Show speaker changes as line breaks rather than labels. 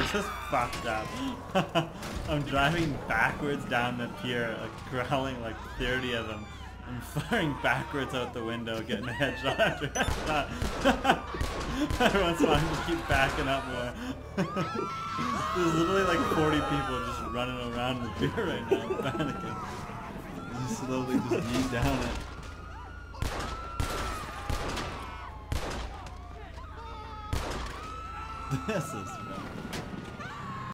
just fucked up. I'm driving backwards down the pier, like growling like 30 of them. I'm firing backwards out the window, getting a headshot after headshot. Every once in a while, I just keep backing up more. There's literally like 40 people just running around the pier right now, panicking. You slowly just knee down it. This is fun.